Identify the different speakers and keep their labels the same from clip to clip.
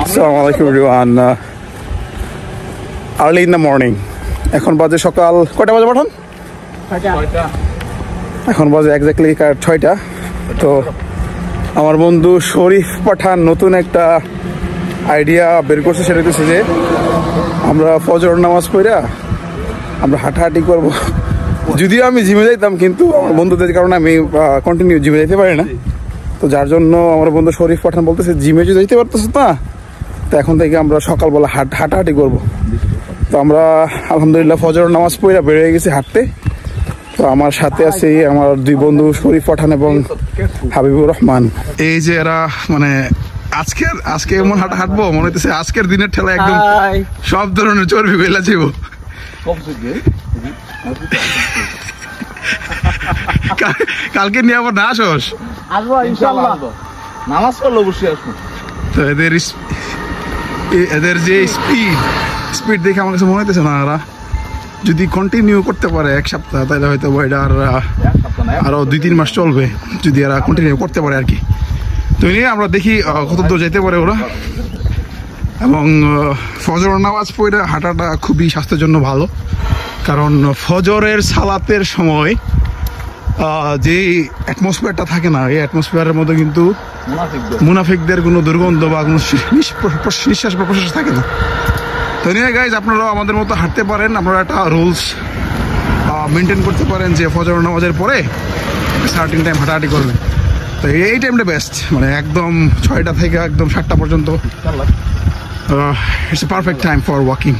Speaker 1: আসসালামু আলাইকুম Riwan early in the morning এখন বাজে সকাল কয়টা বাজে পাঠান? এখন বাজে এক্স্যাক্টলি ছয়টা। তো আমার বন্ধু শরীফ পাঠান নতুন একটা আইডিয়া বের করছে সেটা হচ্ছে যে আমরা ফজর নামাজ পড়া আমরা হাঁটাহাঁটি করব। যদিও আমি জিমে যাইতাম কিন্তু আমার বন্ধুদের কারণে আমি কন্টিনিউ জিমে যাইতে পারি না। তো যার জন্য আমার বন্ধু শরীফ পাঠান বলতেছে জিমে যদি যাইতে পারতেছে না তো এখন থেকে আমরা সকালবেলা হাট হাঁটাহাঁটি করব। তো আমরা আলহামদুলিল্লাহ ফজর নামাজ পড়া বেরিয়ে গেছি হাঁটতে। তো আমার সাথে আছে আমার দুই বন্ধু শরীফ পাঠান এবং হাবিবুর রহমান। এই যে এরা মানে আজকের আজকে এমন হাঁটা হাঁটবো মনে হইতেছে আজকের দিনের ঠেলা একদম সব ধরনের চর্বি বেলা যাব কালকে নিয়ে আবার না আসস?
Speaker 2: আসব ইনশাআল্লাহ। নামাজ পড়লে অবশ্যই আসব।
Speaker 1: তো এদের এদের যে স্পিড স্পিড দেখে আমার কাছে মনে হইতেছে না এরা যদি কন্টিনিউ করতে পারে এক সপ্তাহ তাহলে হয়তো এটা আর আহ,
Speaker 2: এক সপ্তাহ না
Speaker 1: আরও দুই তিন মাস চলবে যদি এরা কন্টিনিউ করতে পারে আর কি। তো নিয়ে আমরা দেখি কত দূর যেতে পারে ওরা। এবং ফজর নামাজ পড়ে হাঁটাটা খুবই স্বাস্থ্যের জন্য ভালো। কারণ ফজরের সালাতের সময় যে অ্যাটমসফিয়ারটা থাকে না এই অ্যাটমসফিয়ারের মধ্যে কিন্তু
Speaker 2: মুনাফিকদের।
Speaker 1: কোনো দুর্গন্ধ বা কোনো নিঃশ্বাস বা প্রশ্বাস থাকে না। তো নিয়ে গাইজ আপনারাও আমাদের মতো হাঁটতে পারেন আপনারা একটা রুলস মেনটেন করতে পারেন যে ফজর নামাজের পরে সার্টিন টাইম হাঁটাহাঁটি করবেন। তো এই টাইমটা বেস্ট মানে একদম ছয়টা থেকে একদম সাতটা পর্যন্ত। It's a perfect time for walking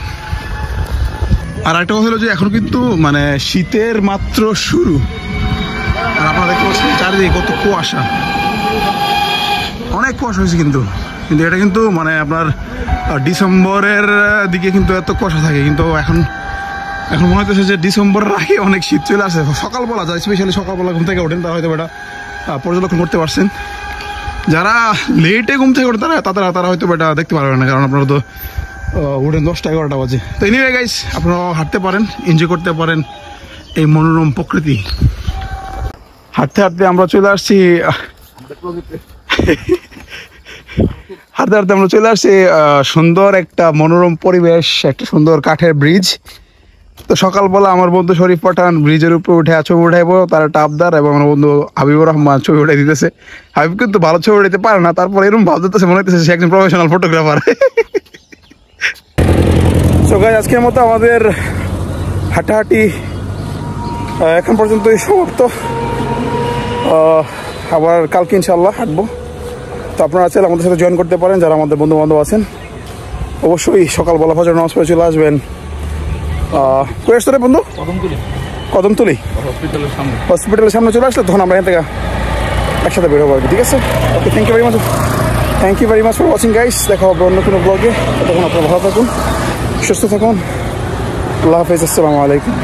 Speaker 1: আর একটা কথা হলো যে এখন কিন্তু মানে শীতের মাত্র শুরু। চারিদিকে কত কুয়াশা। অনেক কুয়াশা হয়েছে কিন্তু। কিন্তু এটা কিন্তু মানে আপনার ডিসেম্বরের দিকে কিন্তু এত কুয়াশা থাকে। কিন্তু এখন এখন মনে হচ্ছে যে ডিসেম্বরের আগে অনেক শীত চলে আসে। সকালবেলা যায় স্পেশালি সকালবেলা ঘুম থেকে ওঠেন, তারা হয়তো এটা পর্যবেক্ষণ করতে পারছেন। যারা লেটে ঘুম থেকে ওঠে, তারা তারা তারা হয়তো এটা দেখতে পারবেন না, কারণ আপনারা তো উঠেন দশটা, এগারোটা বাজে। তো এনিওয়ে গাইস আপনারা হাঁটতে পারেন এনজয় করতে পারেন এই মনোরম প্রকৃতি। হাঁটতে হাঁটতে আমরা চলে আসছি, হাঁটতে হাঁটতে আমরা চলে আসছি সুন্দর একটা মনোরম পরিবেশ, একটা সুন্দর কাঠের ব্রিজ। তো সকালবেলা আমার বন্ধু শরীফ পাঠান ব্রিজের উপরে উঠে ছবি উঠাইবো, তার আবদার এবং আমার বন্ধু হাবিবুর রহমান ছবি উঠাই দিতেছে। হাবিব কিন্তু ভালো ছবি উঠাইতে পারে না, তারপর এরকম ভাব দিতেছে মনে হইতেছে সে একজন প্রফেশনাল ফটোগ্রাফার সো গাইজ আজকের মতো আমাদের হাঁটাহাঁটি এখন পর্যন্তই সমাপ্ত। আবার কালকে ইনশাল্লাহ হাঁটবো। তো আপনারা চাইলে আমাদের সাথে জয়েন করতে পারেন যারা আমাদের বন্ধু বান্ধব আছেন। অবশ্যই সকালবেলা ফজর নামাজ পড়ে চলে আসবেন। কয়ে আসতো রে বন্ধু?
Speaker 2: কদম তুলি
Speaker 1: হসপিটালের সামনে। চলে আসলে তখন আমরা এখান থেকে একসাথে বের হব আর কি ঠিক আছে? Okay thank you very much thank you very much for watching guys দেখা হবে অন্য কোনো ব্লগে তখন আপনারা ভালো থাকুন সুস্থ থাকুন। আল্লাহ হাফিজ আসসালামু আলাইকুম।